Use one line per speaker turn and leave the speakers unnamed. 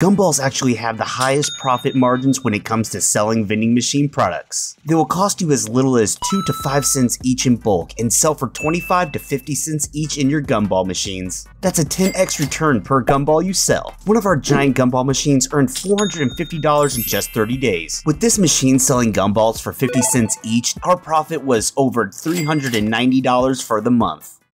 Gumballs actually have the highest profit margins when it comes to selling vending machine products. They will cost you as little as 2 to 5 cents each in bulk and sell for 25 to 50 cents each in your gumball machines. That's a 10x return per gumball you sell. One of our giant gumball machines earned $450 in just 30 days. With this machine selling gumballs for 50 cents each, our profit was over $390 for the month.